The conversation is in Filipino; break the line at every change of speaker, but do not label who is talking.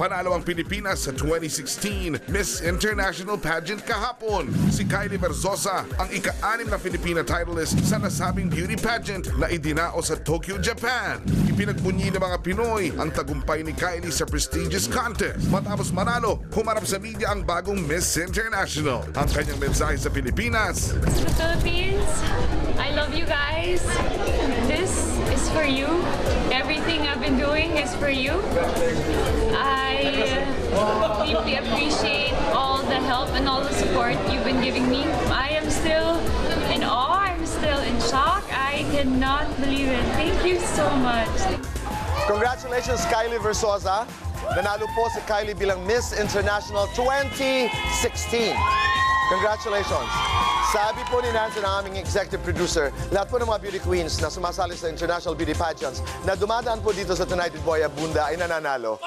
Panalo ang Pilipinas sa 2016 Miss International Pageant kahapon. Si Kylie Verzosa ang ika-anim na Filipina titleist sa nasabing beauty pageant na idinao sa Tokyo, Japan. Ipinagbunyi ng mga Pinoy ang tagumpay ni Kylie sa prestigious contest. Matapos manalo, humarap sa media ang bagong Miss International. Ang kanyang mensahe sa Pilipinas,
the Philippines. I love you guys. This is for you. Everything I've been doing is for you. I uh, deeply appreciate all the help and all the support you've been giving me. I am still in awe. I'm still in shock. I cannot believe it. Thank you so much.
Congratulations, Kylie Versosa. Nanalo po si Kylie bilang Miss International 2016. Congratulations. Sabi po ni Nancy ng aming executive producer, lahat po ng mga beauty queens na sumasali sa international beauty pageants na dumadaan po dito sa Tonight with Boy Abunda ay nananalo.